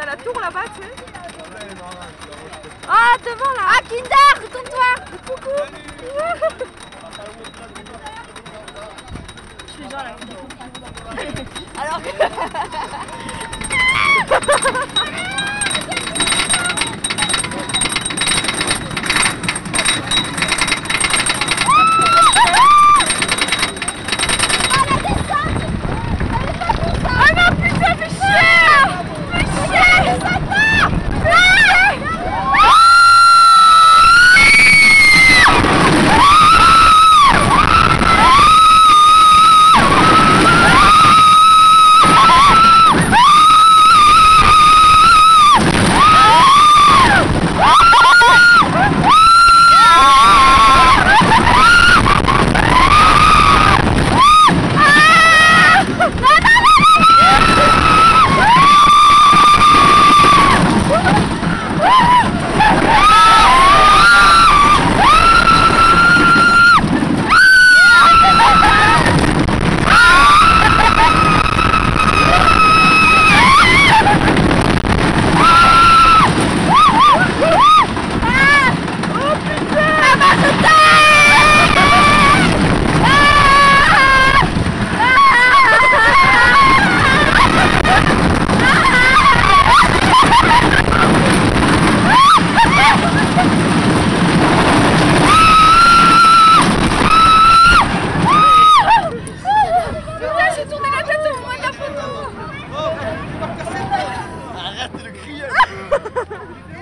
T'as la tour là-bas, tu sais. Ah, devant là. Ah, Kinder, retourne-toi. Coucou. Je suis genre la Alors. Arrête de crier.